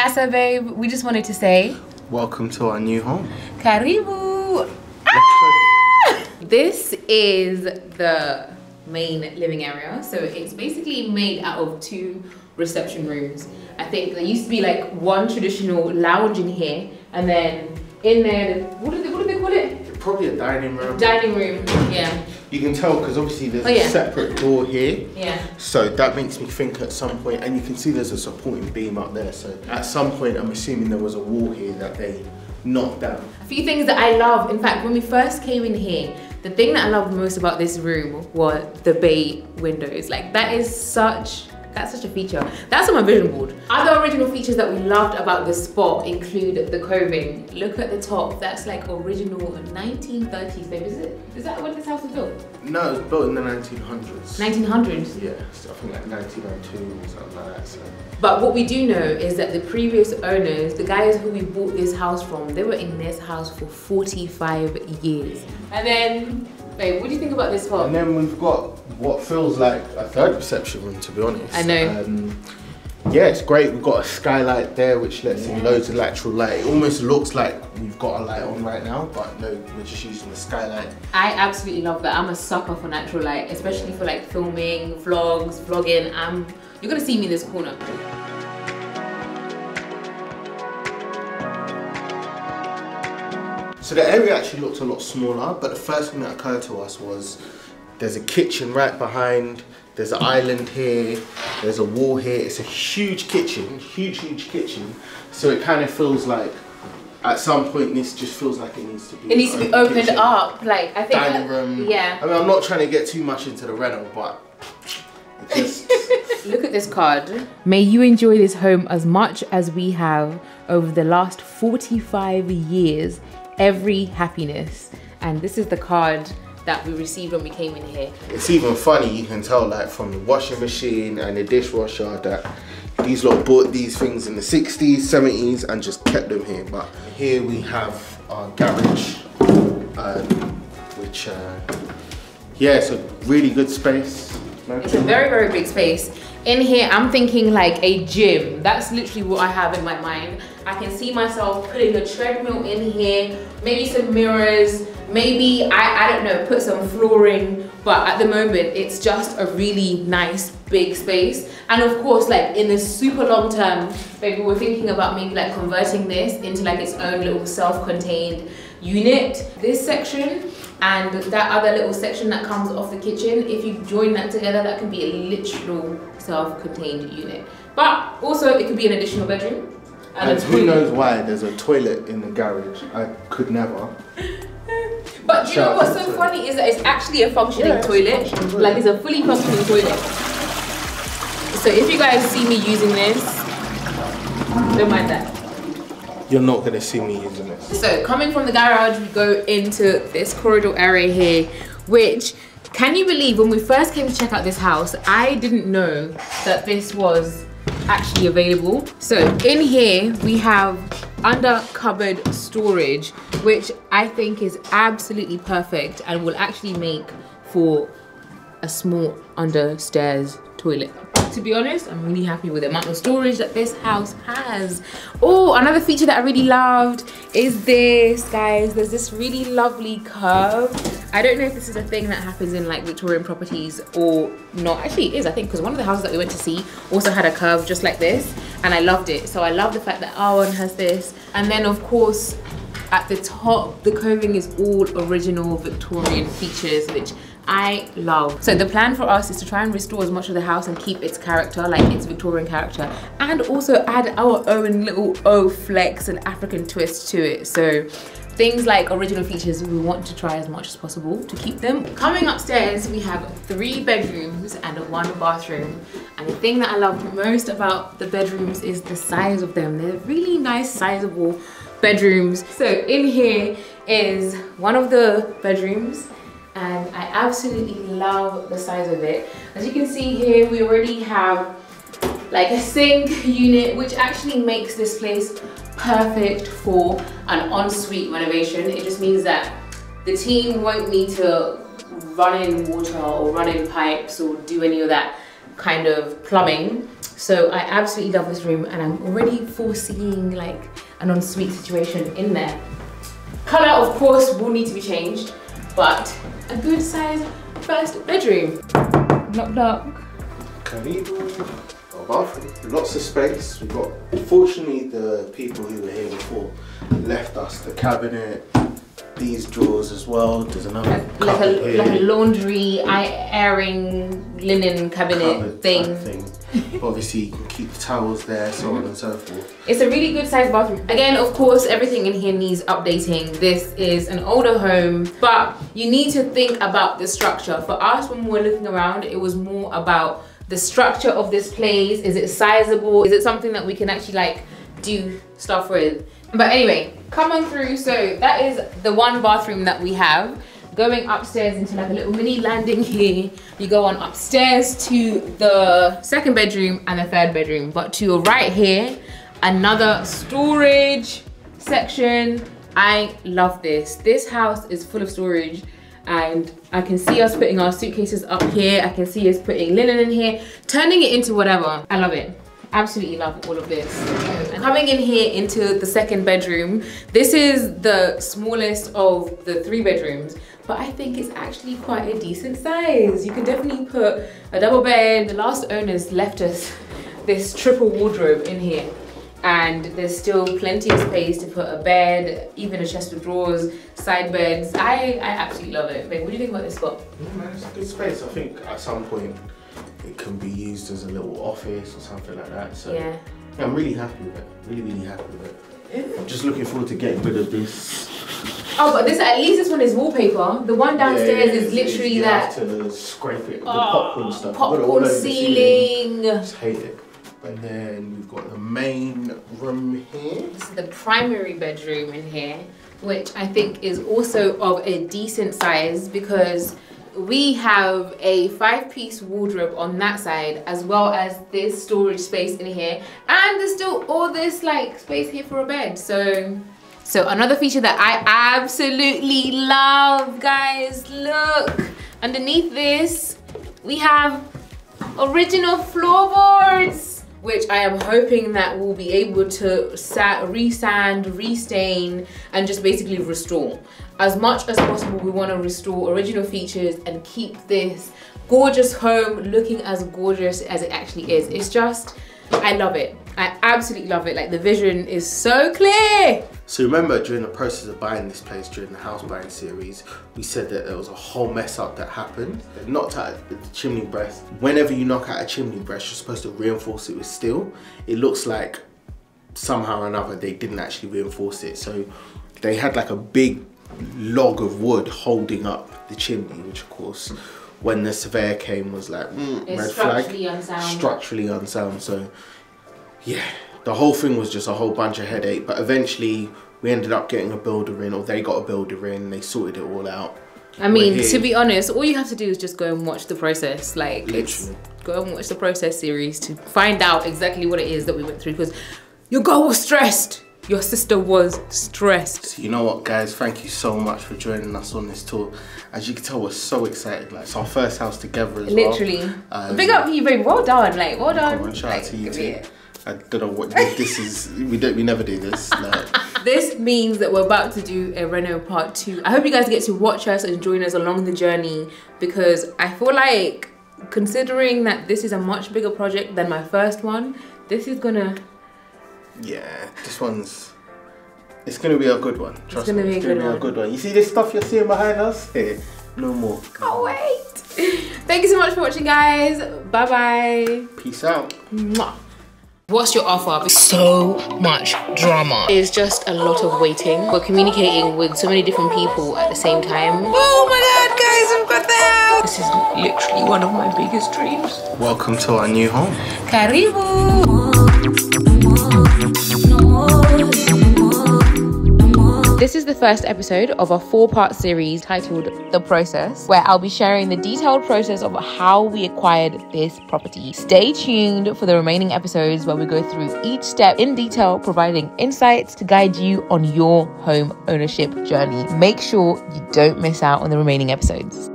Sasa babe, we just wanted to say Welcome to our new home. Karibu. Ah! This is the main living area. So it's basically made out of two reception rooms. I think there used to be like one traditional lounge in here and then in there, what do they, what do they call it? Probably a dining room. Dining room, yeah. You can tell because obviously there's Oh, yeah. a separate door here. Yeah. So that makes me think at some point, and you can see there's a supporting beam up there. So at some point, I'm assuming there was a wall here that they knocked down. A few things that I love. In fact, when we first came in here, the thing that I loved most about this room were the bay windows. Like that is such that's such a feature. That's on my vision board. Other original features that we loved about this spot include the coving. Look at the top. That's like original 1930s. Babe, is it? Is that when this house was built? No, it was built in the 1900s. 1900s. Yeah, so I think like 1902 or something like that. So. But what we do know is that the previous owners, the guys who we bought this house from, they were in this house for 45 years. And then, babe, what do you think about this one? And then we've got what feels like a third reception room, to be honest. I know. Um, yeah, it's great. We've got a skylight there which lets in loads of lateral light. It almost looks like we've got a light on right now, but no, we're just using the skylight. I absolutely love that. I'm a sucker for natural light, especially for like filming, vlogs, vlogging. I'm you're gonna see me in this corner. So the area actually looked a lot smaller, but the first thing that occurred to us was there's a kitchen right behind, there's an island here, there's a wall here. It's a huge kitchen, huge, huge kitchen. So it kind of feels like at some point this just feels like it needs to be It needs to be opened kitchen, up. Like I think Dining room. Yeah. I mean, I'm not trying to get too much into the reno, but just Look at this card. May you enjoy this home as much as we have over the last 45 years. Every happiness. And this is the card that we received when we came in here. It's even funny, you can tell like from the washing machine and the dishwasher that these lot bought these things in the 60s, 70s and just kept them here. But here we have our garage, um, which, uh, yeah, it's a really good space. It's a very, very big space. In here, I'm thinking like a gym. That's literally what I have in my mind. I can see myself putting a treadmill in here, maybe some mirrors, maybe, I, I don't know, put some flooring. But at the moment, it's just a really nice big space. And of course, like in the super long term, maybe we're thinking about maybe like converting this into like its own little self-contained unit. This section and that other little section that comes off the kitchen, if you join that together, that can be a literal self-contained unit. But also, it could be an additional bedroom. And a who knows why there's a toilet in the garage. I could never. But you know what's so to- funny is that it's actually a functioning Yeah, it's toilet. functioning toilet. Like it's a fully functioning toilet. So if you guys see me using this, don't mind that. You're not gonna see me using this. So coming from the garage, we go into this corridor area here, which can you believe when we first came to check out this house, I didn't know that this was actually available. So in here we have under cupboard storage, which I think is absolutely perfect and will actually make for a small understairs toilet. To be honest, I'm really happy with the amount of storage that this house has. Oh, another feature that I really loved is this, guys. There's this really lovely curve. I don't know if this is a thing that happens in like Victorian properties or not. Actually, it is, I think, because one of the houses that we went to see also had a curve just like this, and I loved it. So I love the fact that our one has this. And then, of course, at the top, the coving is all original Victorian features, which I love. So the plan for us is to try and restore as much of the house and keep its character, like its Victorian character, and also add our own little O flex and African twist to it. So things like original features, we want to try as much as possible to keep them. Coming upstairs, we have three bedrooms and one bathroom. And the thing that I love most about the bedrooms is the size of them. They're really nice, sizable bedrooms. So in here is one of the bedrooms and I absolutely love the size of it. As you can see here, we already have like a sink unit, which actually makes this place perfect for an ensuite renovation. It just means that the team won't need to run in water or run in pipes or do any of that kind of plumbing. So I absolutely love this room and I'm already foreseeing like an ensuite situation in there. Color, of course, will need to be changed, but a good size first bedroom. Knock knock. Our bathroom. Lots of space. We've got, fortunately, the people who were here before left us the cabinet, these drawers as well. There's another Like a, here. like a laundry, airing, linen cabinet cupboard thing. thing. Obviously, you can keep the towels there, so on and so forth. It's a really good sized bathroom. Again, of course, everything in here needs updating. This is an older home, but you need to think about the structure. For us, when we were looking around, it was more about the structure of this place. Is it sizable? Is it something that we can actually like do stuff with? But anyway, come on through. So that is the one bathroom that we have. Going upstairs into like a little mini landing here. You go on upstairs to the second bedroom and the third bedroom. But to your right here, another storage section. I love this. This house is full of storage and I can see us putting our suitcases up here. I can see us putting linen in here, turning it into whatever. I love it. Absolutely love all of this. And coming in here into the second bedroom, this is the smallest of the three bedrooms, but I think it's actually quite a decent size. You can definitely put a double bed. The last owners left us this triple wardrobe in here and there's still plenty of space to put a bed, even a chest of drawers, side beds. I, I absolutely love it. Babe, what do you think about this spot? Mm, man, it's a good space. I think at some point it can be used as a little office or something like that. So Yeah. yeah, I'm really happy with it. Really, really happy with it. I'm just looking forward to getting rid of this. Oh, but this at least this one is wallpaper. The one downstairs Yeah, is literally you that have to scrape it. The oh, popcorn stuff. You've got it all popcorn the ceiling. Just hate it. And then we've got the main room here. This is the primary bedroom in here, which I think is also of a decent size because we have a five piece wardrobe on that side as well as this storage space in here. And there's still all this like space here for a bed. So so another feature that I absolutely love guys look. Underneath this we have original floorboards which I am hoping that we'll be able to sa- resand, restain, and just basically restore. As much as possible, we want to restore original features and keep this gorgeous home looking as gorgeous as it actually is. It's just, I love it. I absolutely love it. Like the vision is so clear. So remember during the process of buying this place during the house buying series, we said that there was a whole mess up that happened. They knocked out the chimney breast. Whenever you knock out a chimney breast, you're supposed to reinforce it with steel. It looks like somehow or another they didn't actually reinforce it. So they had like a big log of wood holding up the chimney, which of course when the surveyor came was like mm, It's red flag structurally unsound. structurally unsound so yeah, the whole thing was just a whole bunch of headache. But eventually, we ended up getting a builder in, or they got a builder in. They sorted it all out. I mean, to be honest, all you have to do is just go and watch the process. Like, it's Literally. go and watch the process series to find out exactly what it is that we went through. Because your girl was stressed. Your sister was stressed. So you know what, guys? Thank you so much for joining us on this tour. As you can tell, we're so excited. Like it's our first house together as well. Literally. Um, Big up you, babe. Well done. Like, well done. Shout out to you too. I don't know what this is. We don't. We never do this. Like, This means that we're about to do a Reno part two. I hope you guys get to watch us and join us along the journey because I feel like considering that this is a much bigger project than my first one, this is gonna yeah, this one's. It's gonna be a good one. Trust gonna me, be it's gonna be a good one. You see this stuff you're seeing behind us? Here, no more. can't wait. Thank you so much for watching, guys. Bye bye. Peace out. Mwah. What's your offer? So much drama. It's just a lot of waiting. We're communicating with so many different people at the same time. Oh my god, guys, I've got the house. This is literally one of my biggest dreams. Welcome to our new home. Karibu. This is the first episode of a four part series titled The Process, where I'll be sharing the detailed process of how we acquired this property. Stay tuned for the remaining episodes where we go through each step in detail, providing insights to guide you on your home ownership journey. Make sure you don't miss out on the remaining episodes.